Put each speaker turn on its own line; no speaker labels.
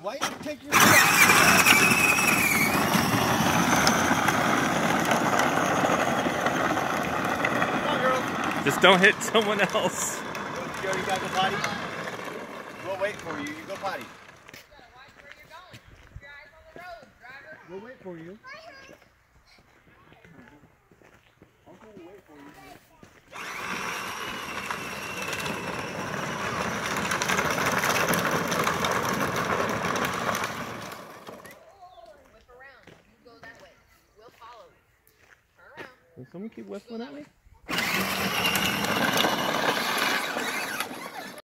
Why you take your Come on, girl.
Just don't hit someone else.
Joe, you gotta go potty? We'll wait for you. You go potty. We'll wait for you. Uncle will wait for you.
Can someone keep whistling at me?